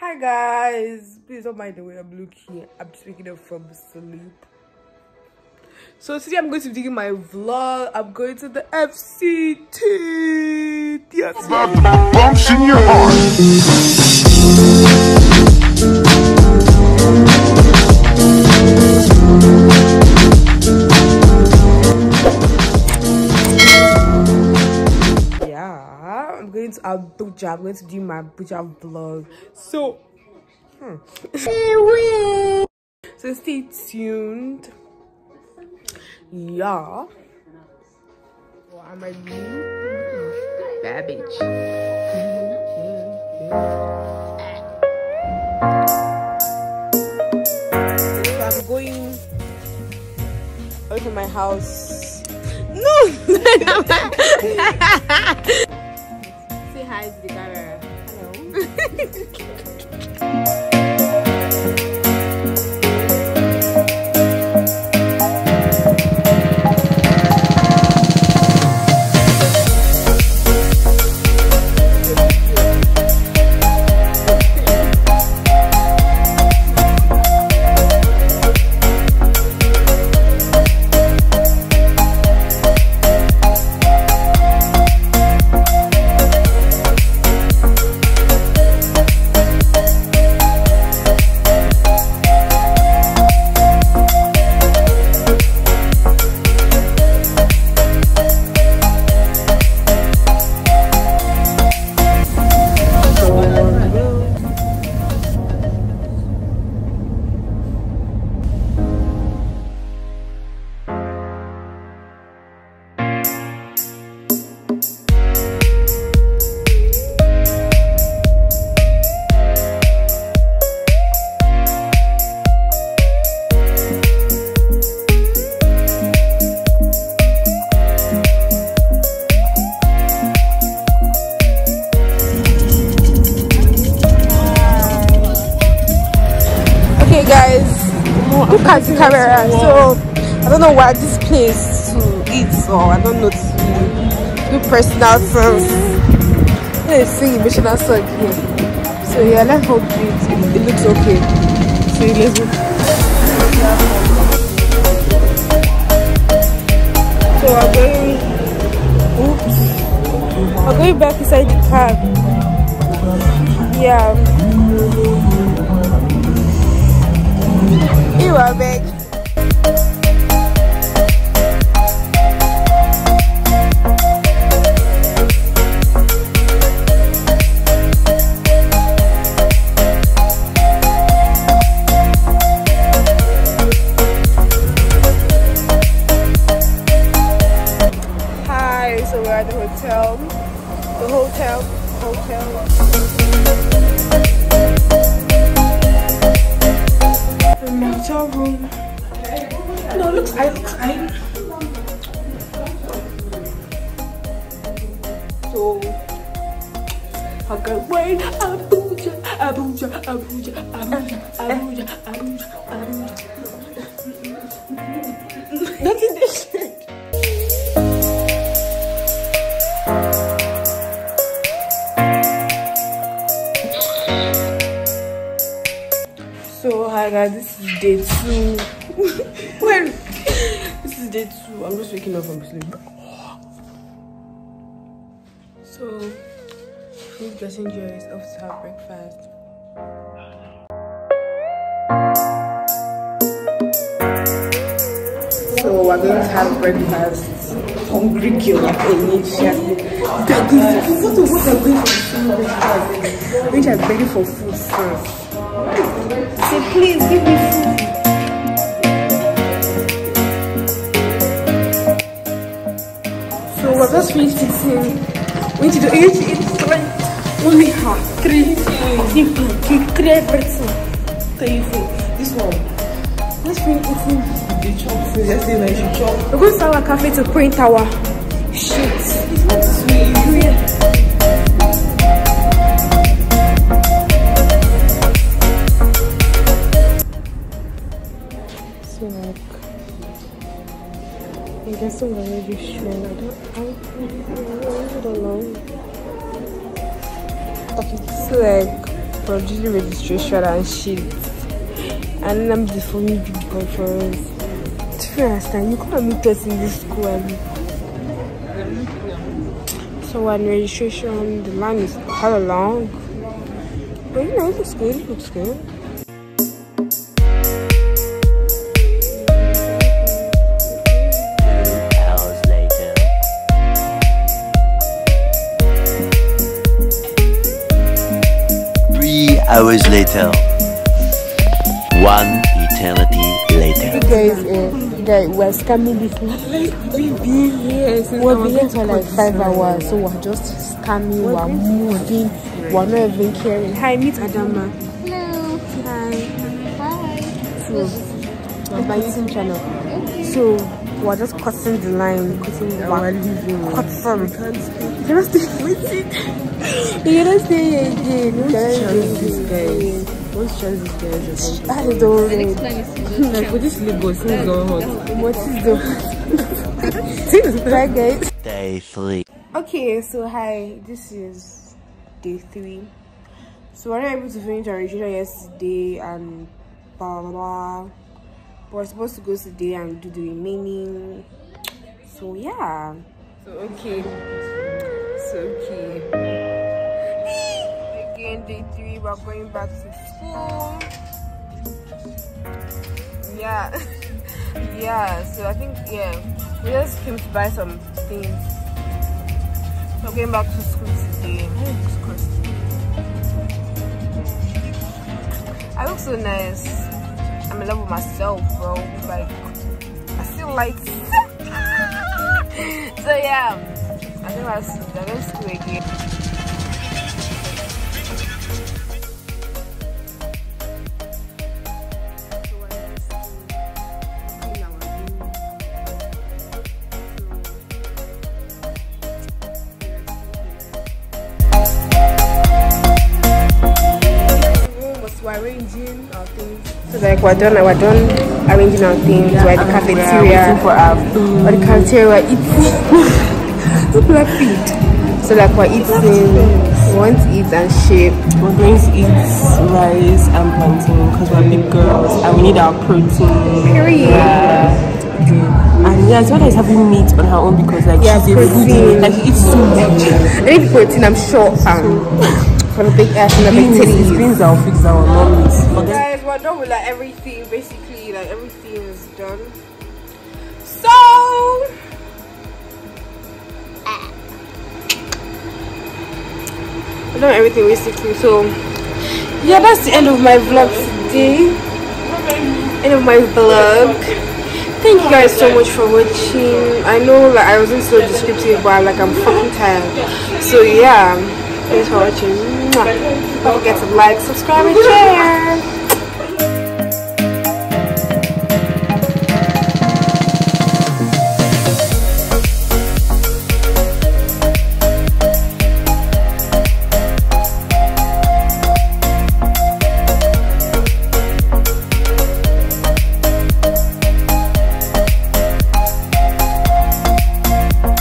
Hi guys, please don't mind the way I'm looking. I'm just waking up from sleep. So today I'm going to be doing my vlog. I'm going to the FCT. Yes. To Abuja. I'm going to do my Abuja vlog. So, hmm. so stay tuned. Yeah. What am I doing? Bad bitch. So I'm going out of my house. No! To the camera. Hello. look at the camera. So, I don't know why this place to eat, so I don't know to do personal sense. Let's see missional song here. So, yeah, let's hope it, it looks okay. So, let's go. So, I'm going. Oops. I'm going back inside the car. Yeah. You are big. This. So hi guys, this is day two. well, this is day two. I'm just waking up from sleep. So, food passenger is off to have breakfast. We're going to have breakfast. Hungry girl like oh, a she has been begging for food. What are going for food breakfast? When she is begging for food first. Say please give me food. So we're just finished eating. We need to do each eat three. Only her three three everything. Three food. This one. Let's finish eating. The. We're going to our cafe to print our shit. It's I guess I'm be sure. I don't, I, don't know. Okay, so like, doing registration and shit. And then I'm for me big conference. Do you understand? You can't meet us in this school. Abi. So when registration, the line is hella long. But you know, it looks good. It looks good. hours later. Three hours later. One eternity later. Guys, guys, we're scamming this We've been here since We've been here for like five hours, so we're just scamming, we're moving, we're not even caring. Hi, meet Adama. Hello. Hi. Hi. So, it's my YouTube channel. So, we're just crossing the line, cutting the Our line. living Cut room. from. We can't stay. You cannot stay with it. You cannot stay here again. You cannot What's stay chance this here guys? What's chance this guys? I don't know. next plan is to just Like for this Lagos, things don't hot. What is the Bye guys. Day three. Okay, so hi, this is day three. So we were able to finish our registration yesterday and blah blah blah. We're supposed to go today and do the remaining. So yeah. So okay. So okay. Day three, we're going back to school. Yeah. yeah, so I think yeah. We just came to buy some things. We're going back to school today. Oh, Name. I look so nice. I'm in love with myself, bro. Like I feel like so yeah. I think that's to school again. Arranging our things. So like we're done, we're done arranging our things. we're at the cafeteria. for our food. Or the cafeteria, we're eating. People are feed. So like we're eating. We want to eat and shape. We're going to eat rice and plantain because we're big girls and we need our protein. Period. Yeah. And yeah, Zola is having meat on her own because like Yeah, she's a foodie. Like she eats so much. I need protein, I'm sure. Um, for the big ass and the big Beans, titties. beans that will fix our mommies. Forget Guys, we're done with like everything. Basically, like everything is done. So we're done everything basically. So yeah, that's the end of my vlog today. End of my vlog. Thank you guys so much for watching. I know like I wasn't so descriptive, but like I'm fucking tired. So yeah, thanks for watching. Don't forget to like, subscribe, and share.